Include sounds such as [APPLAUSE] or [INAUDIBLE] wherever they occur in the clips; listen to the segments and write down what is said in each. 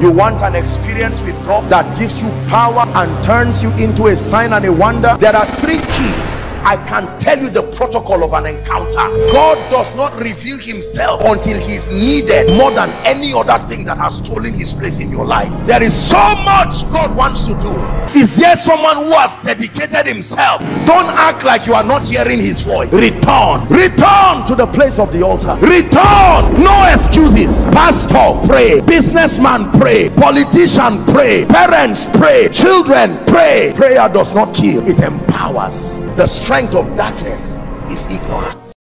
you want an experience with God that gives you power and turns you into a sign and a wonder? There are three keys I can tell you the protocol of an encounter. God does not reveal himself until he's needed more than any other thing that has stolen his place in your life. There is so much God wants to do. Is there someone who has dedicated himself? Don't act like you are not hearing his voice. Return. Return to the place of the altar. Return. No excuses. Pastor pray. Businessman pray. Pray politician pray. Parents pray. Children pray. Prayer does not kill. It empowers. The strength of darkness is ignorance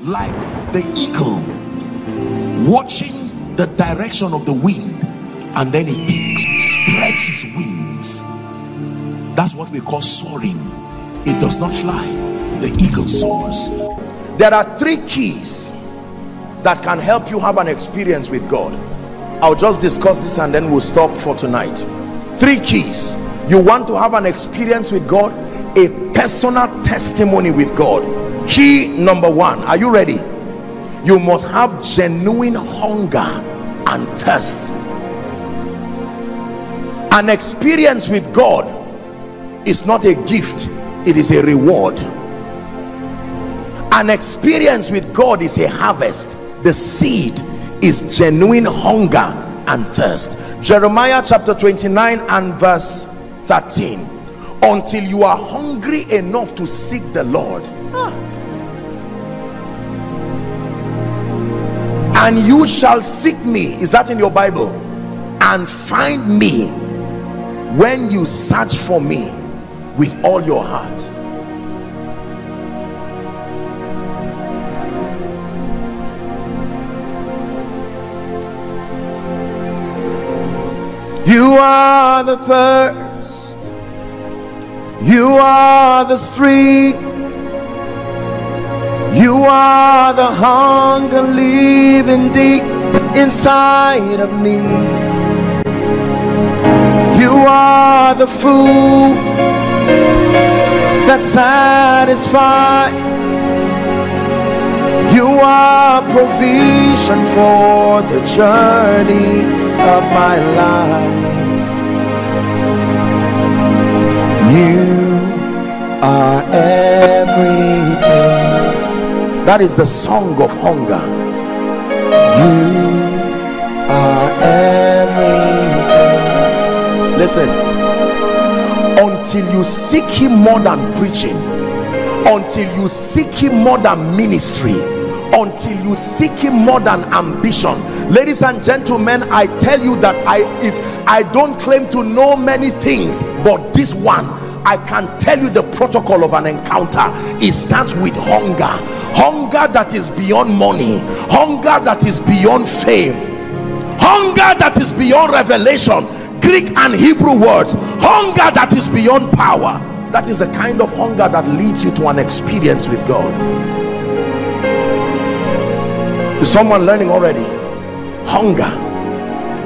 like the eagle watching the direction of the wind and then it spreads its wings. That's what we call soaring. It does not fly. The eagle soars. There are three keys that can help you have an experience with god. I'll just discuss this and then we'll stop for tonight. Three keys. You want to have an experience with God, a personal testimony with God. Key number one. Are you ready? You must have genuine hunger and thirst. An experience with God is not a gift, it is a reward. An experience with God is a harvest, the seed is genuine hunger and thirst jeremiah chapter 29 and verse 13 until you are hungry enough to seek the lord and you shall seek me is that in your bible and find me when you search for me with all your heart You are the thirst. You are the stream. You are the hunger living deep inside of me. You are the food that satisfies. You are provision for the journey of my life. You are everything. That is the song of hunger. You are everything. Listen, until you seek Him more than preaching, until you seek Him more than ministry, until you seek Him more than ambition, ladies and gentlemen i tell you that i if i don't claim to know many things but this one i can tell you the protocol of an encounter. It starts with hunger. Hunger that is beyond money. Hunger that is beyond fame. Hunger that is beyond revelation. Greek and hebrew words. Hunger that is beyond power. That is the kind of hunger that leads you to an experience with god. Is someone learning already? Hunger.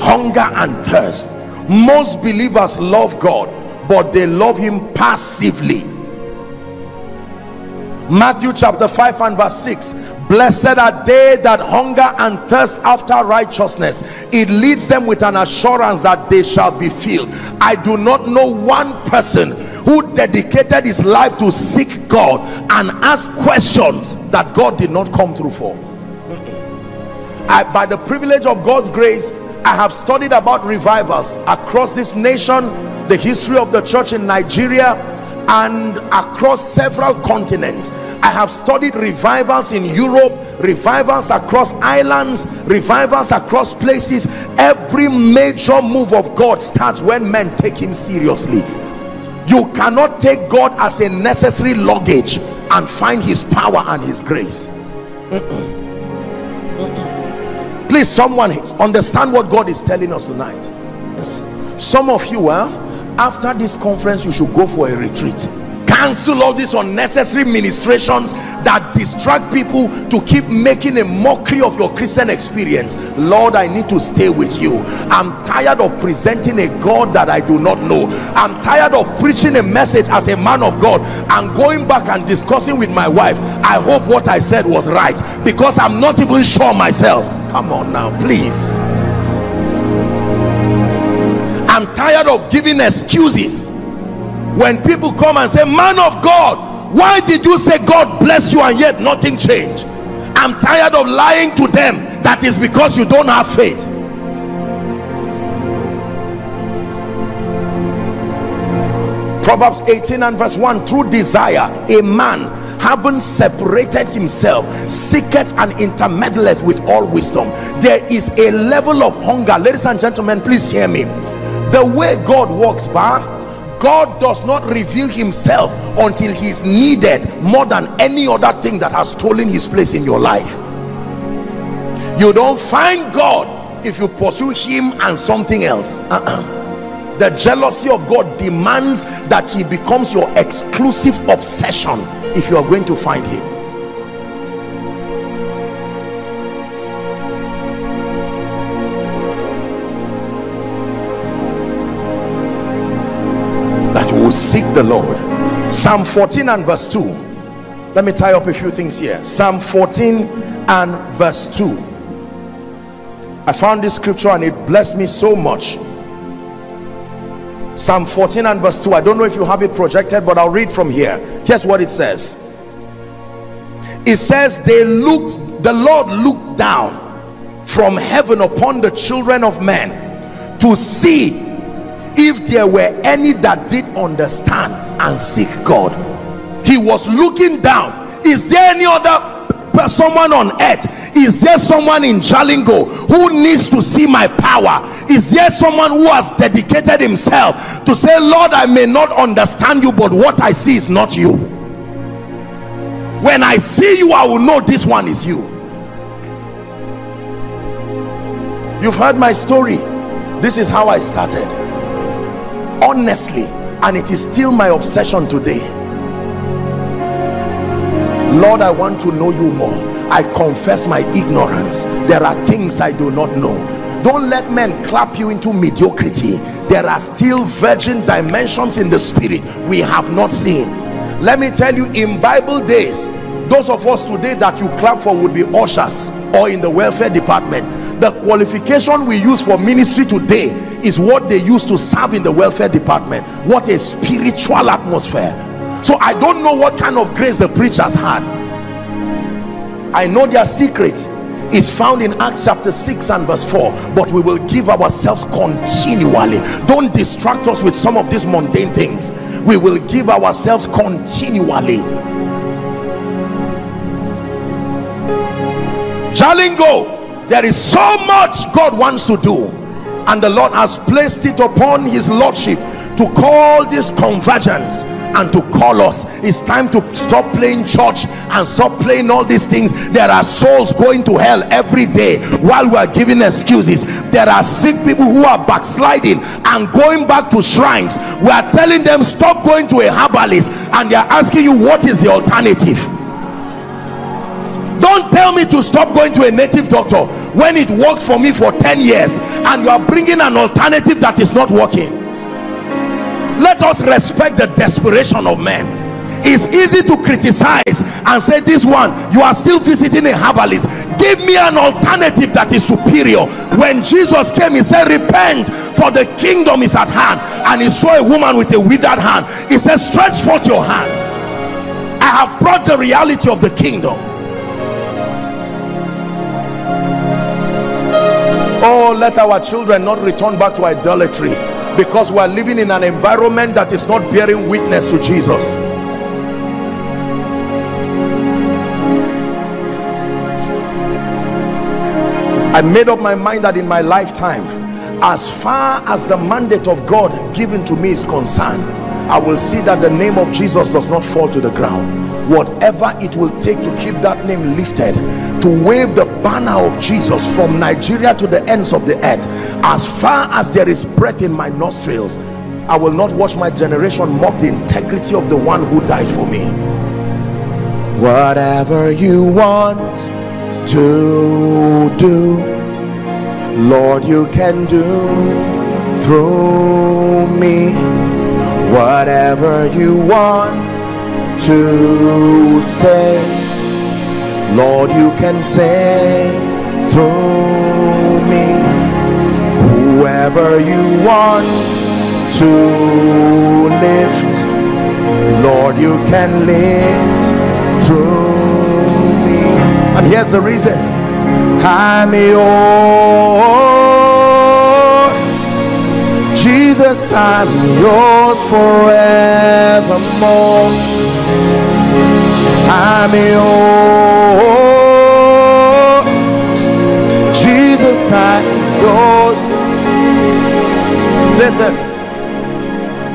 Hunger and thirst. Most believers love god but they love him passively. Matthew chapter 5 and verse 6 blessed are they that hunger and thirst after righteousness. It leads them with an assurance that they shall be filled. I do not know one person who dedicated his life to seek god and ask questions that god did not come through for. [LAUGHS] I, by the privilege of God's grace I have studied about revivals across this nation the history of the church in Nigeria and across several continents. I have studied revivals in Europe revivals across islands revivals across places. Every major move of God starts when men take him seriously. You cannot take God as a necessary luggage and find his power and his grace. Mm -mm. Mm please someone understand what god is telling us tonight. Some of you uh, after this conference you should go for a retreat. Cancel all these unnecessary ministrations that distract people to keep making a mockery of your christian experience. Lord i need to stay with you. I'm tired of presenting a god that i do not know. I'm tired of preaching a message as a man of god. And going back and discussing with my wife. I hope what i said was right because i'm not even sure myself. Come on now please i'm tired of giving excuses. When people come and say man of god why did you say god bless you and yet nothing changed? I'm tired of lying to them that is because you don't have faith. Proverbs 18 and verse 1 through desire a man having separated himself seeketh and intermeddleth with all wisdom. There is a level of hunger. Ladies and gentlemen please hear me the way God works by God does not reveal himself until he is needed more than any other thing that has stolen his place in your life. You don't find God if you pursue him and something else. Uh -uh the jealousy of God demands that he becomes your exclusive obsession if you are going to find him will seek the Lord. Psalm 14 and verse 2 let me tie up a few things here. Psalm 14 and verse 2 I found this scripture and it blessed me so much. Psalm 14 and verse 2 I don't know if you have it projected but I'll read from here. Here's what it says. It says they looked the Lord looked down from heaven upon the children of men to see if there were any that did understand and seek God he was looking down. Is there any other someone on earth? Is there someone in Jalingo who needs to see my power? Is there someone who has dedicated himself to say Lord I may not understand you but what I see is not you. When I see you I will know this one is you. You've heard my story. This is how I started honestly and it is still my obsession today. Lord I want to know you more. I confess my ignorance. There are things I do not know. Don't let men clap you into mediocrity. There are still virgin dimensions in the spirit we have not seen. Let me tell you in Bible days those of us today that you clap for would be ushers or in the welfare department the qualification we use for ministry today is what they used to serve in the welfare department. What a spiritual atmosphere. So i don't know what kind of grace the preachers had. I know their secret is found in acts chapter 6 and verse 4 but we will give ourselves continually. Don't distract us with some of these mundane things. We will give ourselves continually. Jalingo there is so much god wants to do. And the lord has placed it upon his lordship to call this convergence and to call us. It's time to stop playing church and stop playing all these things. There are souls going to hell every day while we are giving excuses. There are sick people who are backsliding and going back to shrines. We are telling them stop going to a herbalist and they are asking you what is the alternative don't tell me to stop going to a native doctor when it worked for me for 10 years and you are bringing an alternative that is not working. Let us respect the desperation of men. It's easy to criticize and say this one you are still visiting a herbalist. Give me an alternative that is superior. When jesus came he said repent for the kingdom is at hand. And he saw a woman with a withered hand. He said stretch forth your hand. I have brought the reality of the kingdom let our children not return back to idolatry because we are living in an environment that is not bearing witness to Jesus. I made up my mind that in my lifetime as far as the mandate of God given to me is concerned I will see that the name of Jesus does not fall to the ground. Whatever it will take to keep that name lifted to wave the banner of Jesus from Nigeria to the ends of the earth. As far as there is breath in my nostrils I will not watch my generation mock the integrity of the one who died for me. Whatever you want to do Lord you can do through me. Whatever you want to say Lord you can say through me whoever you want to lift lord you can lift through me. And here's the reason. I'm yours. Jesus i'm yours forevermore i'm yours jesus i'm yours. Listen.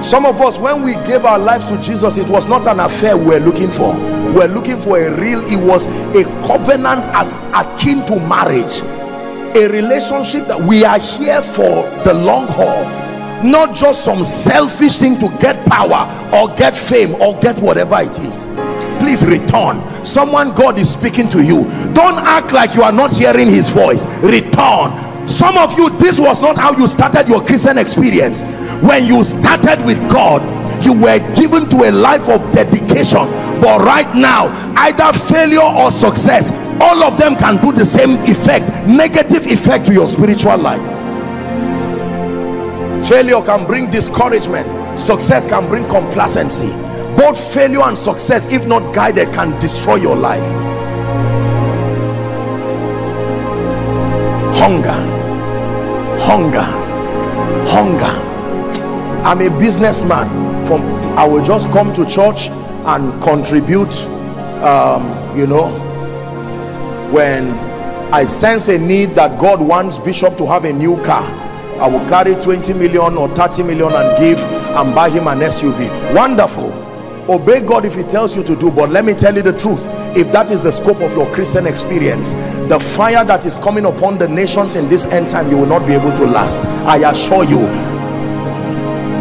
Some of us when we gave our lives to jesus it was not an affair we were looking for. We were looking for a real it was a covenant as akin to marriage. A relationship that we are here for the long haul. Not just some selfish thing to get power or get fame or get whatever it is please return. Someone god is speaking to you. Don't act like you are not hearing his voice. Return. Some of you this was not how you started your christian experience. When you started with god you were given to a life of dedication. But right now either failure or success all of them can do the same effect negative effect to your spiritual life. Failure can bring discouragement. Success can bring complacency both failure and success if not guided can destroy your life. Hunger. Hunger. Hunger. I'm a businessman from i will just come to church and contribute um, you know when i sense a need that god wants bishop to have a new car i will carry 20 million or 30 million and give and buy him an suv wonderful obey god if he tells you to do but let me tell you the truth. If that is the scope of your christian experience the fire that is coming upon the nations in this end time you will not be able to last. I assure you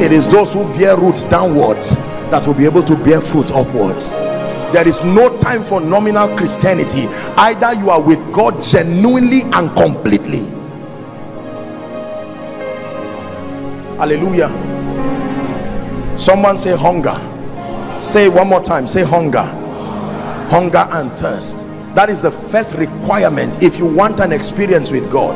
it is those who bear roots downwards that will be able to bear fruit upwards. There is no time for nominal christianity. Either you are with god genuinely and completely. Hallelujah. Someone say hunger say one more time. Say hunger. Hunger and thirst. That is the first requirement if you want an experience with god.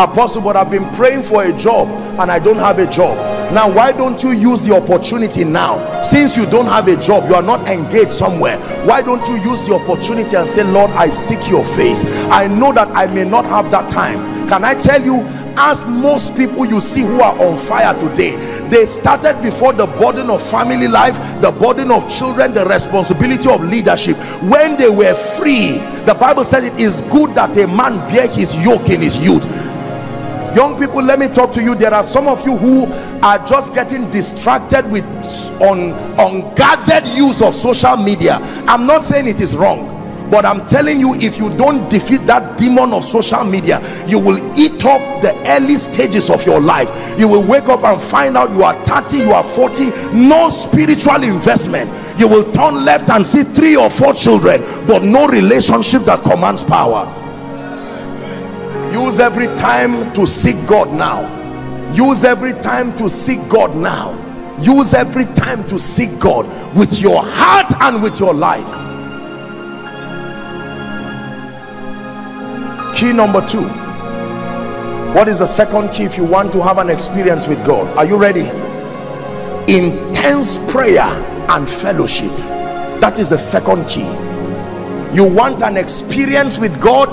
Apostle but i've been praying for a job and i don't have a job. Now why don't you use the opportunity now? Since you don't have a job you are not engaged somewhere. Why don't you use the opportunity and say lord i seek your face. I know that i may not have that time. Can i tell you as most people you see who are on fire today they started before the burden of family life the burden of children the responsibility of leadership. When they were free the bible says it is good that a man bear his yoke in his youth. Young people let me talk to you. There are some of you who are just getting distracted with on unguarded use of social media. I'm not saying it is wrong but i'm telling you if you don't defeat that demon of social media you will eat up the early stages of your life. You will wake up and find out you are 30 you are 40 no spiritual investment. You will turn left and see three or four children but no relationship that commands power. Use every time to seek god now. Use every time to seek god now. Use every time to seek god with your heart and with your life key number two. What is the second key if you want to have an experience with god? Are you ready? Intense prayer and fellowship. That is the second key. You want an experience with god?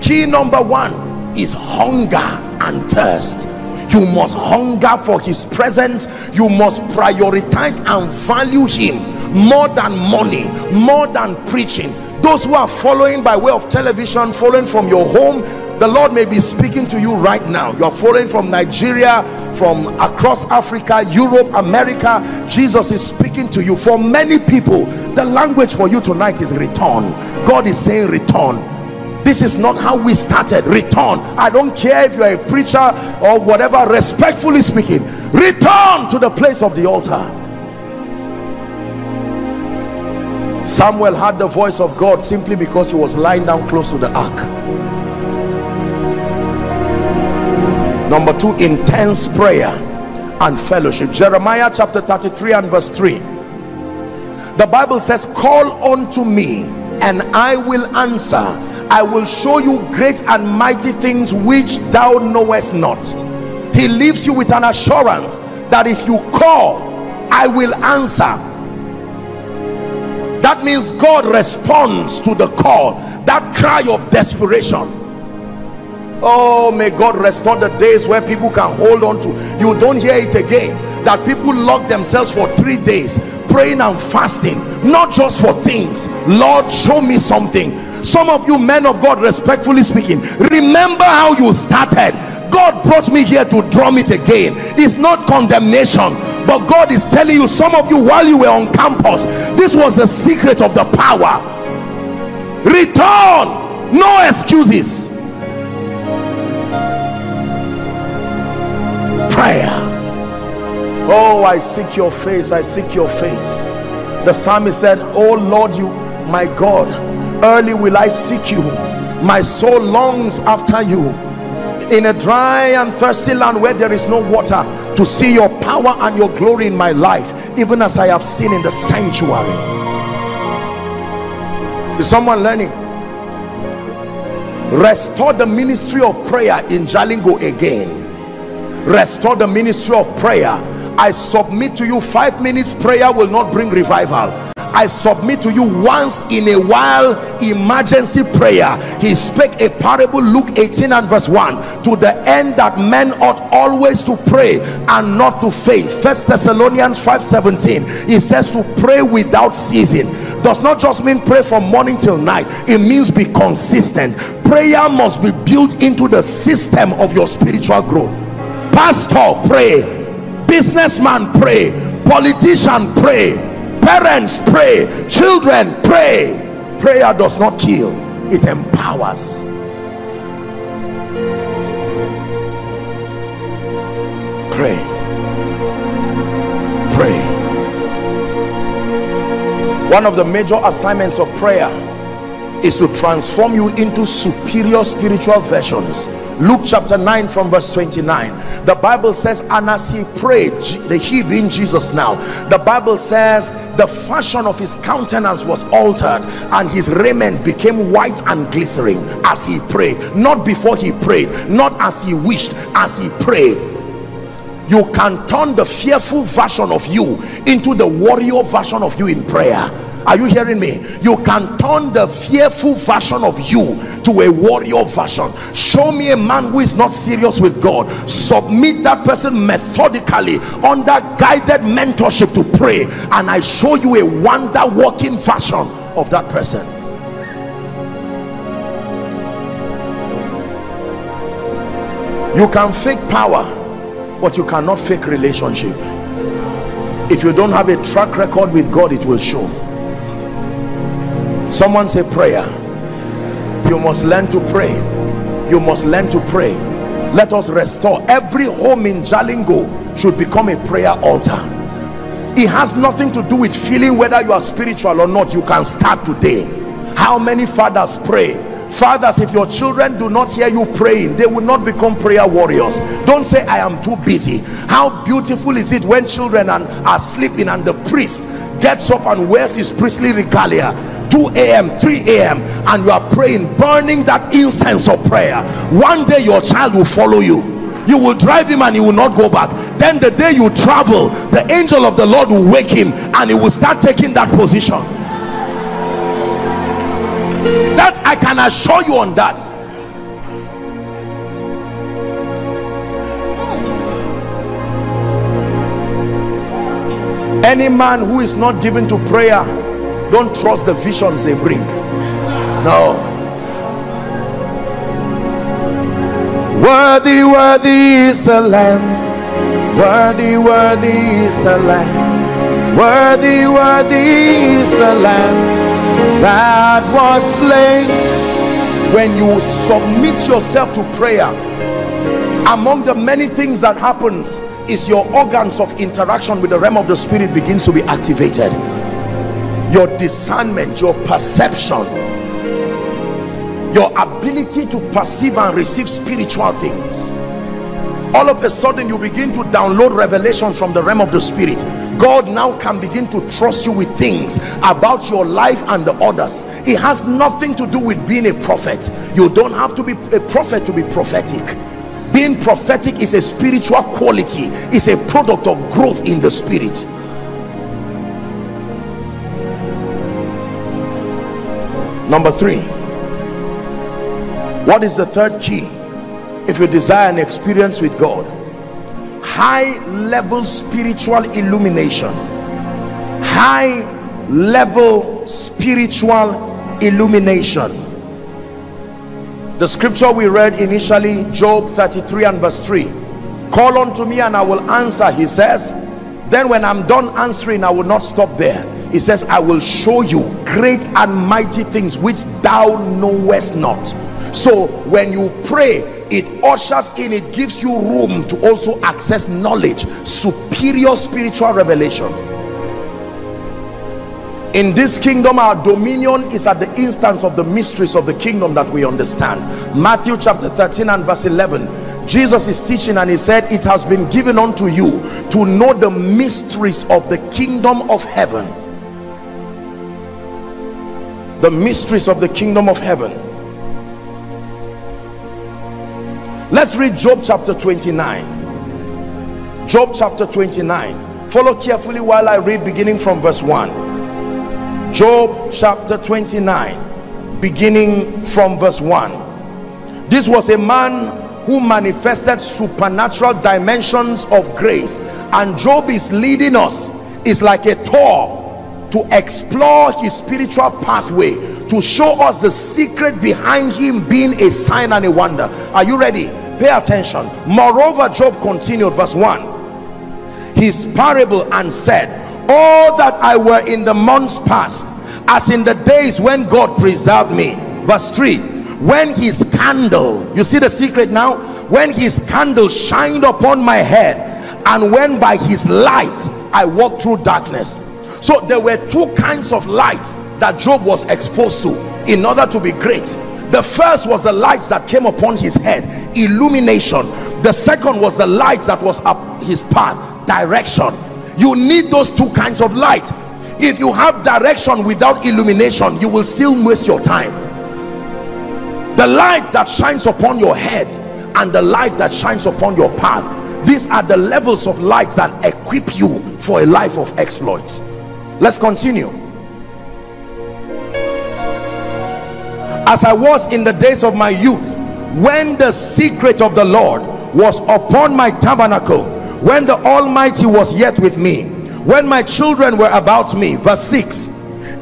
Key number one is hunger and thirst. You must hunger for his presence. You must prioritize and value him more than money more than preaching those who are following by way of television following from your home the lord may be speaking to you right now. You are following from nigeria from across africa europe america. Jesus is speaking to you. For many people the language for you tonight is return. God is saying return. This is not how we started. Return. I don't care if you're a preacher or whatever respectfully speaking return to the place of the altar samuel had the voice of god simply because he was lying down close to the ark. Number two intense prayer and fellowship. Jeremiah chapter 33 and verse 3 the bible says call unto me and i will answer. I will show you great and mighty things which thou knowest not. He leaves you with an assurance that if you call I will answer that means God responds to the call that cry of desperation. Oh may God restore the days where people can hold on to. You don't hear it again that people lock themselves for three days praying and fasting not just for things. Lord show me something. Some of you men of God respectfully speaking remember how you started. God brought me here to drum it again. It's not condemnation but God is telling you some of you while you were on campus this was the secret of the power. Return. No excuses. Prayer. Oh I seek your face. I seek your face. The psalmist said oh Lord you my God early will I seek you. My soul longs after you in a dry and thirsty land where there is no water to see your power and your glory in my life even as I have seen in the sanctuary. Is someone learning? Restore the ministry of prayer in Jalingo again. Restore the ministry of prayer. I submit to you five minutes prayer will not bring revival I submit to you once in a while emergency prayer. He spake a parable Luke 18 and verse 1 to the end that men ought always to pray and not to faint. First Thessalonians 5 17 he says to pray without ceasing. Does not just mean pray from morning till night. It means be consistent. Prayer must be built into the system of your spiritual growth. Pastor pray. Businessman pray. Politician pray parents pray. Children pray. Prayer does not kill. It empowers. Pray. Pray. One of the major assignments of prayer is to transform you into superior spiritual versions Luke chapter 9 from verse 29 the Bible says and as he prayed the he being Jesus now the Bible says the fashion of his countenance was altered and his raiment became white and glistening as he prayed. Not before he prayed not as he wished as he prayed. You can turn the fearful version of you into the warrior version of you in prayer are you hearing me? You can turn the fearful version of you to a warrior version. Show me a man who is not serious with god. Submit that person methodically under guided mentorship to pray and i show you a wonder working version of that person. You can fake power but you cannot fake relationship. If you don't have a track record with god it will show someone say prayer. You must learn to pray. You must learn to pray. Let us restore. Every home in Jalingo should become a prayer altar. It has nothing to do with feeling whether you are spiritual or not. You can start today. How many fathers pray? Fathers if your children do not hear you praying they will not become prayer warriors. Don't say i am too busy. How beautiful is it when children are sleeping and the priest gets up and wears his priestly regalia 2 a.m 3 a.m and you are praying burning that incense of prayer. One day your child will follow you. You will drive him and he will not go back. Then the day you travel the angel of the lord will wake him and he will start taking that position. That i can assure you on that. Any man who is not given to prayer don't trust the visions they bring. No worthy worthy is the lamb. Worthy worthy is the lamb. Worthy worthy is the lamb that was slain. When you submit yourself to prayer among the many things that happens is your organs of interaction with the realm of the spirit begins to be activated your discernment your perception your ability to perceive and receive spiritual things. All of a sudden you begin to download revelations from the realm of the spirit. God now can begin to trust you with things about your life and the others. It has nothing to do with being a prophet. You don't have to be a prophet to be prophetic. Being prophetic is a spiritual quality. It's a product of growth in the spirit number three. What is the third key? If you desire an experience with God high level spiritual illumination. High level spiritual illumination. The scripture we read initially Job 33 and verse 3 call unto me and I will answer he says. Then when I'm done answering I will not stop there he says I will show you great and mighty things which thou knowest not. So when you pray it ushers in it gives you room to also access knowledge superior spiritual revelation. In this kingdom our dominion is at the instance of the mysteries of the kingdom that we understand. Matthew chapter 13 and verse 11 jesus is teaching and he said it has been given unto you to know the mysteries of the kingdom of heaven the mysteries of the kingdom of heaven. Let's read job chapter 29 job chapter 29 follow carefully while i read beginning from verse 1 job chapter 29 beginning from verse 1 this was a man who manifested supernatural dimensions of grace and job is leading us. Is like a tour to explore his spiritual pathway to show us the secret behind him being a sign and a wonder. Are you ready? Pay attention. Moreover job continued verse 1 his parable and said all that i were in the months past as in the days when god preserved me. Verse 3 when his candle you see the secret now? When his candle shined upon my head and when by his light i walked through darkness so there were two kinds of light that job was exposed to in order to be great. The first was the lights that came upon his head illumination. The second was the lights that was up his path direction. You need those two kinds of light. If you have direction without illumination you will still waste your time. The light that shines upon your head and the light that shines upon your path these are the levels of lights that equip you for a life of exploits let's continue. As I was in the days of my youth when the secret of the Lord was upon my tabernacle when the Almighty was yet with me when my children were about me verse 6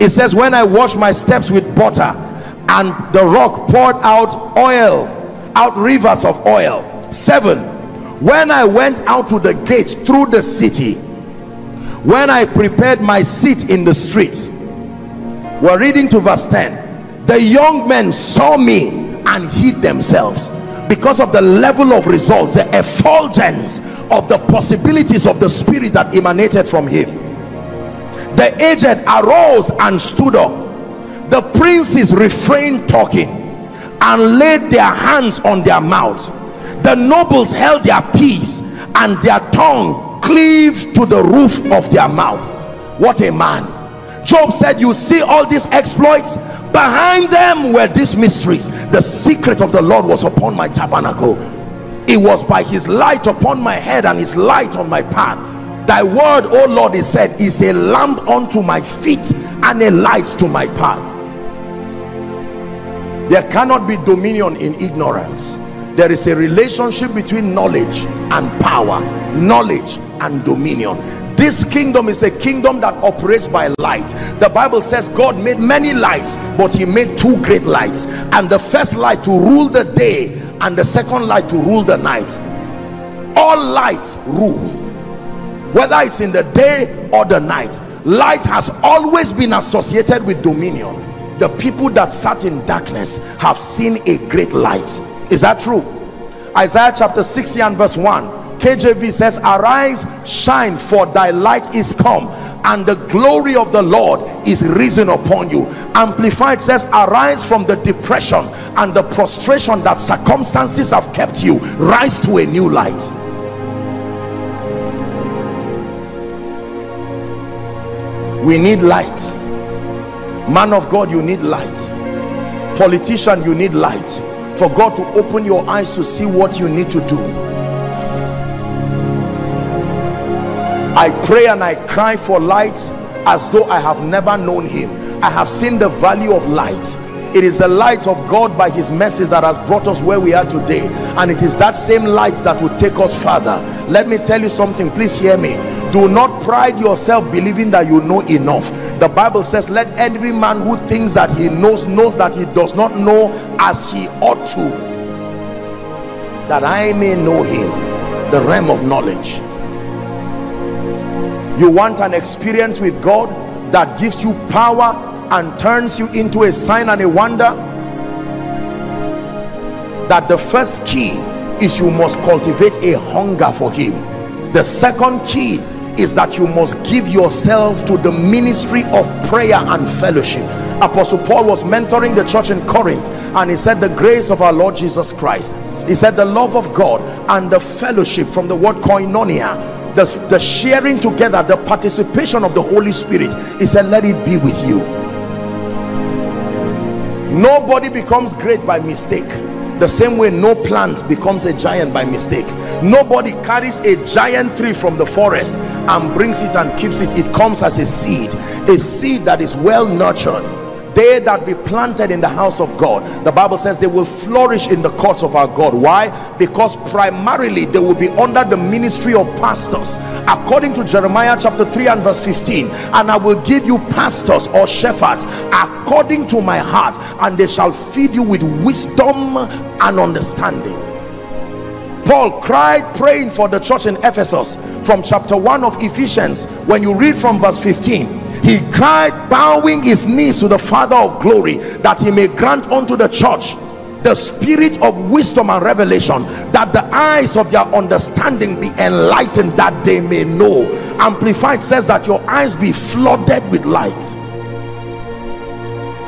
it says when I washed my steps with butter and the rock poured out oil out rivers of oil. 7 when I went out to the gate through the city when I prepared my seat in the street we're reading to verse 10 the young men saw me and hid themselves. Because of the level of results the effulgence of the possibilities of the spirit that emanated from him. The aged arose and stood up. The princes refrained talking and laid their hands on their mouths. The nobles held their peace and their tongue cleaved to the roof of their mouth. What a man. Job said you see all these exploits? Behind them were these mysteries. The secret of the lord was upon my tabernacle. It was by his light upon my head and his light on my path. Thy word oh lord he said is a lamp unto my feet and a light to my path. There cannot be dominion in ignorance there is a relationship between knowledge and power knowledge and dominion. This kingdom is a kingdom that operates by light. The bible says god made many lights but he made two great lights. And the first light to rule the day and the second light to rule the night. All lights rule whether it's in the day or the night. Light has always been associated with dominion. The people that sat in darkness have seen a great light is that true? Isaiah chapter 60 and verse 1. KJV says, Arise, shine, for thy light is come, and the glory of the Lord is risen upon you. Amplified says, Arise from the depression and the prostration that circumstances have kept you. Rise to a new light. We need light. Man of God, you need light. Politician, you need light for god to open your eyes to see what you need to do. I pray and i cry for light as though i have never known him. I have seen the value of light. It is the light of God by his message that has brought us where we are today. And it is that same light that will take us further. Let me tell you something. Please hear me. Do not pride yourself believing that you know enough the bible says let every man who thinks that he knows knows that he does not know as he ought to that i may know him the realm of knowledge. You want an experience with god that gives you power and turns you into a sign and a wonder? That the first key is you must cultivate a hunger for him. The second key is that you must give yourself to the ministry of prayer and fellowship. Apostle paul was mentoring the church in corinth and he said the grace of our lord jesus christ. He said the love of god and the fellowship from the word koinonia the, the sharing together the participation of the holy spirit. He said let it be with you. Nobody becomes great by mistake the same way no plant becomes a giant by mistake. Nobody carries a giant tree from the forest and brings it and keeps it. It comes as a seed a seed that is well nurtured they that be planted in the house of God the Bible says they will flourish in the courts of our God. Why? Because primarily they will be under the ministry of pastors. According to Jeremiah chapter 3 and verse 15 and I will give you pastors or shepherds according to my heart and they shall feed you with wisdom and understanding Paul cried praying for the church in Ephesus from chapter 1 of Ephesians. When you read from verse 15 he cried bowing his knees to the father of glory that he may grant unto the church the spirit of wisdom and revelation that the eyes of their understanding be enlightened that they may know. Amplified says that your eyes be flooded with light.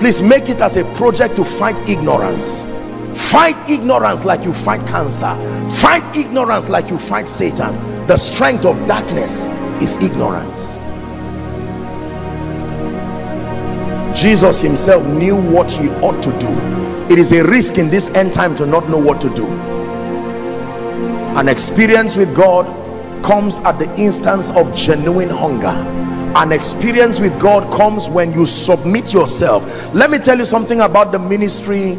Please make it as a project to fight ignorance fight ignorance like you fight cancer. Fight ignorance like you fight satan. The strength of darkness is ignorance. Jesus himself knew what he ought to do. It is a risk in this end time to not know what to do. An experience with God comes at the instance of genuine hunger. An experience with God comes when you submit yourself. Let me tell you something about the ministry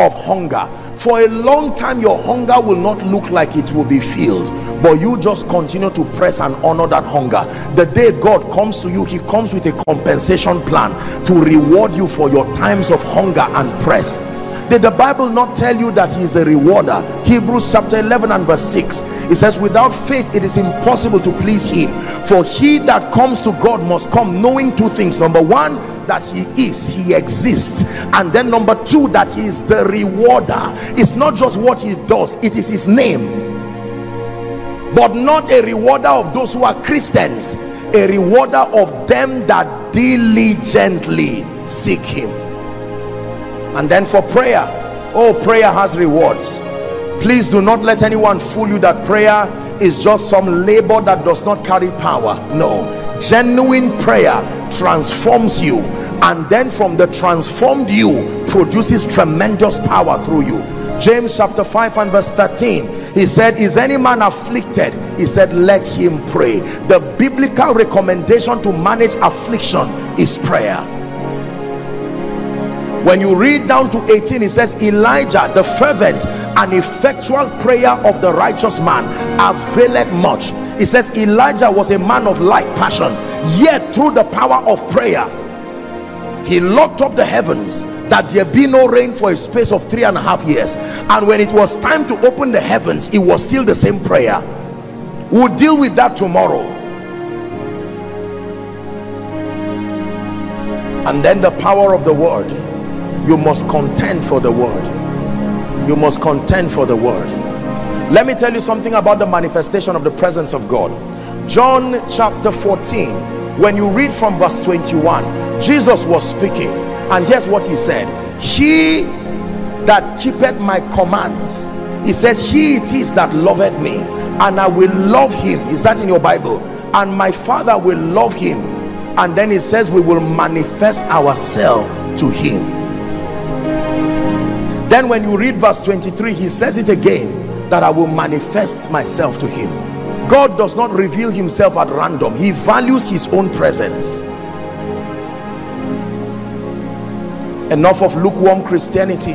of hunger. For a long time your hunger will not look like it will be filled but you just continue to press and honor that hunger. The day god comes to you he comes with a compensation plan to reward you for your times of hunger and press did the bible not tell you that he is a rewarder? Hebrews chapter 11 and verse 6 it says without faith it is impossible to please him. For he that comes to god must come knowing two things. Number one that he is he exists. And then number two that he is the rewarder. It's not just what he does it is his name. But not a rewarder of those who are christians a rewarder of them that diligently seek him and then for prayer oh prayer has rewards. Please do not let anyone fool you that prayer is just some labor that does not carry power. No. Genuine prayer transforms you and then from the transformed you produces tremendous power through you. James chapter 5 and verse 13 he said is any man afflicted? He said let him pray. The biblical recommendation to manage affliction is prayer when you read down to 18 it says elijah the fervent and effectual prayer of the righteous man availeth much. It says elijah was a man of like passion yet through the power of prayer he locked up the heavens that there be no rain for a space of three and a half years. And when it was time to open the heavens it was still the same prayer. We'll deal with that tomorrow. And then the power of the word you must contend for the word. You must contend for the word. Let me tell you something about the manifestation of the presence of God. John chapter 14 when you read from verse 21 Jesus was speaking and here's what he said. He that keepeth my commands he says he it is that loveth me and I will love him. Is that in your Bible? And my father will love him. And then he says we will manifest ourselves to him then when you read verse 23 he says it again that i will manifest myself to him. God does not reveal himself at random. He values his own presence. Enough of lukewarm christianity.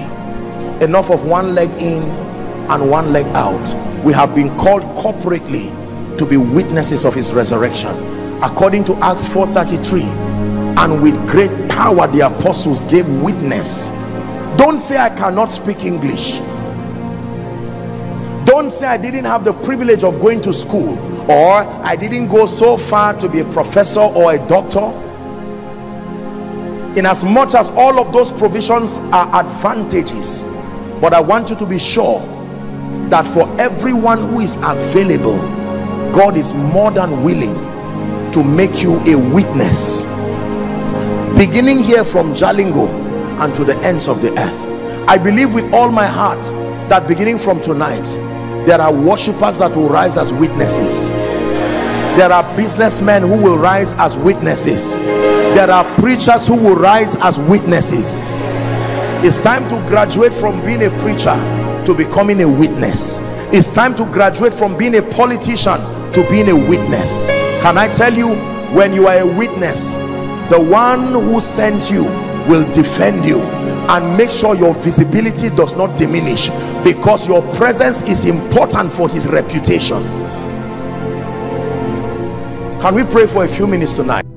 Enough of one leg in and one leg out. We have been called corporately to be witnesses of his resurrection. According to acts 4:33, and with great power the apostles gave witness don't say i cannot speak english. Don't say i didn't have the privilege of going to school or i didn't go so far to be a professor or a doctor. In as much as all of those provisions are advantages but i want you to be sure that for everyone who is available god is more than willing to make you a witness. Beginning here from jalingo and to the ends of the earth. I believe with all my heart that beginning from tonight there are worshippers that will rise as witnesses. There are businessmen who will rise as witnesses. There are preachers who will rise as witnesses. It's time to graduate from being a preacher to becoming a witness. It's time to graduate from being a politician to being a witness. Can i tell you when you are a witness the one who sent you will defend you. And make sure your visibility does not diminish because your presence is important for his reputation. Can we pray for a few minutes tonight